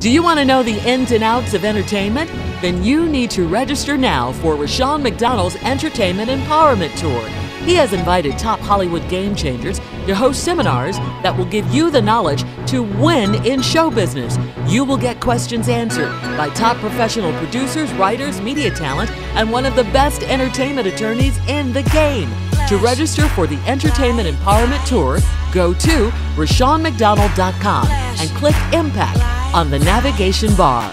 Do you want to know the ins and outs of entertainment? Then you need to register now for Rushion McDonald's Entertainment Empowerment Tour. He has invited top Hollywood game changers to host seminars that will give you the knowledge to win in show business. You will get questions answered by top professional producers, writers, media talent, and one of the best entertainment attorneys in the game. To register for the Entertainment Empowerment Tour, go to RushionMcDonald.com and click MPAC on the navigation bar.